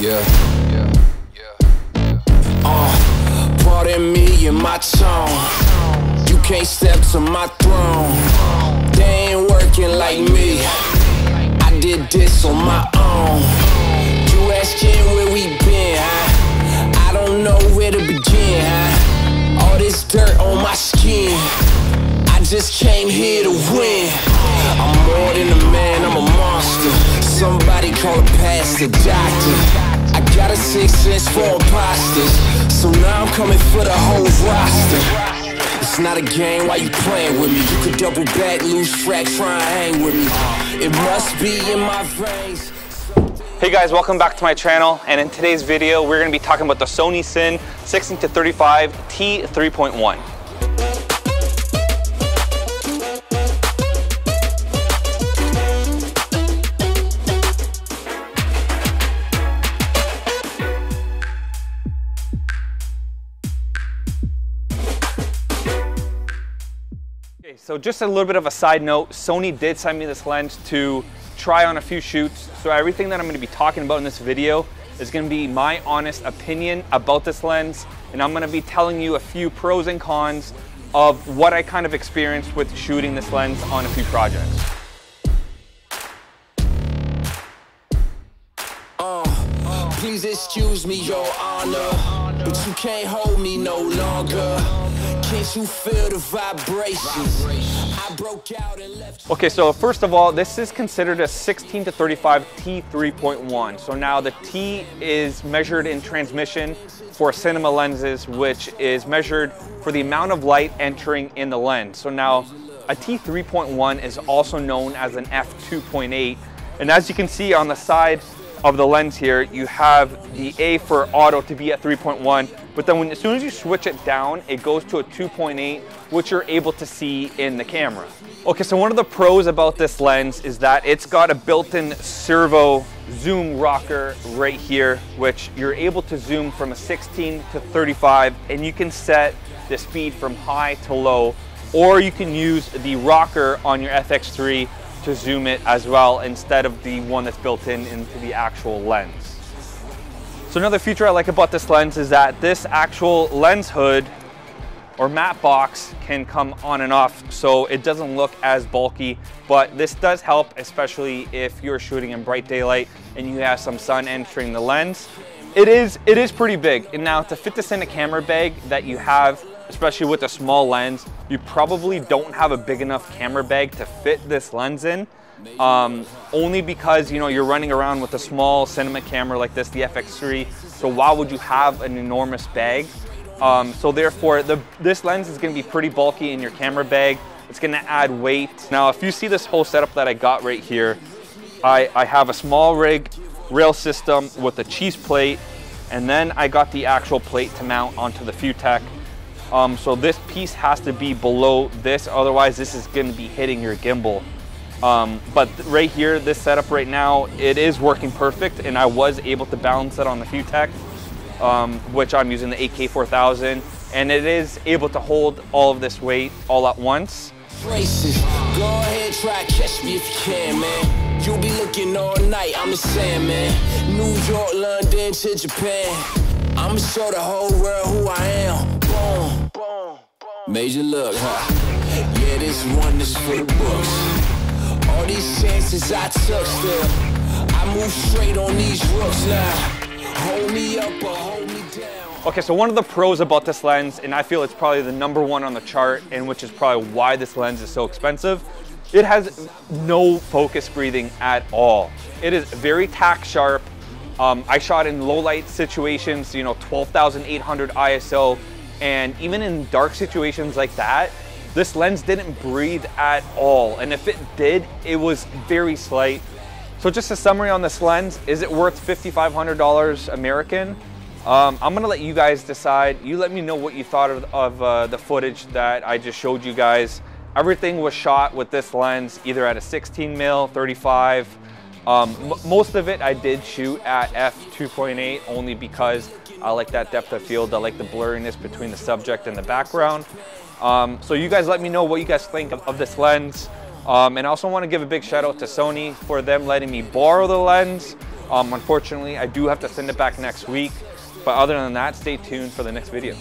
Yeah, yeah, yeah. Uh, pardon me and my tone. You can't step to my throne. They ain't working like me. I did this on my own. You asking where we been, huh? I don't know where to begin, huh? All this dirt on my skin. I just came here to win. I'm more than a man, I'm a monster. Somebody call a pastor, doctor. Got a six sense for imposters. So now I'm coming for the whole roster. It's not a game, why you playing with me? You could double back, lose track, try and hang with me. It must be in my veins. Hey guys, welcome back to my channel. And in today's video, we're gonna be talking about the Sony Cine 16 to 35 T3.1. Okay, so just a little bit of a side note, Sony did send me this lens to try on a few shoots. So everything that I'm gonna be talking about in this video is gonna be my honest opinion about this lens. And I'm gonna be telling you a few pros and cons of what I kind of experienced with shooting this lens on a few projects. Uh, please excuse me, your honor. But you can't hold me no longer. You feel the vibrations? I broke out and left. Okay, so first of all, this is considered a 16 to 35 T3.1. So now the T is measured in transmission for cinema lenses, which is measured for the amount of light entering in the lens. So now a T3.1 is also known as an f2.8. And as you can see on the side of the lens here, you have the A for auto to be at 3.1, but then when, as soon as you switch it down, it goes to a 2.8, which you're able to see in the camera. Okay, so one of the pros about this lens is that it's got a built-in servo zoom rocker right here, which you're able to zoom from a 16 to 35, and you can set the speed from high to low, or you can use the rocker on your FX3 to zoom it as well instead of the one that's built in into the actual lens. So another feature I like about this lens is that this actual lens hood or matte box can come on and off so it doesn't look as bulky but this does help especially if you're shooting in bright daylight and you have some sun entering the lens. It is, it is pretty big and now to fit this in a camera bag that you have especially with a small lens, you probably don't have a big enough camera bag to fit this lens in. Um, only because you know you're running around with a small cinema camera like this, the FX3. So why would you have an enormous bag? Um, so therefore, the, this lens is going to be pretty bulky in your camera bag. It's going to add weight. Now, if you see this whole setup that I got right here, I, I have a small rig rail system with a cheese plate, and then I got the actual plate to mount onto the FeiyuTech. Um, so this piece has to be below this, otherwise this is gonna be hitting your gimbal. Um, but right here, this setup right now, it is working perfect and I was able to balance it on the FeiyuTech, um, which I'm using the AK4000 and it is able to hold all of this weight all at once. Go ahead, try catch me if you can, man. You'll be looking all night, I'm the same, man. New York, London to Japan. I'ma show the whole world who I am. Major look, huh? Yeah, this one is for the books. All these chances I took still. I move straight on these rooks now. Hold me up or hold me down. Okay, so one of the pros about this lens, and I feel it's probably the number one on the chart, and which is probably why this lens is so expensive, it has no focus breathing at all. It is very tack sharp. Um, I shot in low light situations, you know, 12,800 ISO, and even in dark situations like that, this lens didn't breathe at all. And if it did, it was very slight. So just a summary on this lens, is it worth $5,500 American? Um, I'm gonna let you guys decide. You let me know what you thought of, of uh, the footage that I just showed you guys. Everything was shot with this lens, either at a 16 mil, 35. Um, most of it I did shoot at f2.8 only because I like that depth of field. I like the blurriness between the subject and the background. Um, so you guys let me know what you guys think of, of this lens. Um, and I also want to give a big shout out to Sony for them letting me borrow the lens. Um, unfortunately, I do have to send it back next week. But other than that, stay tuned for the next video.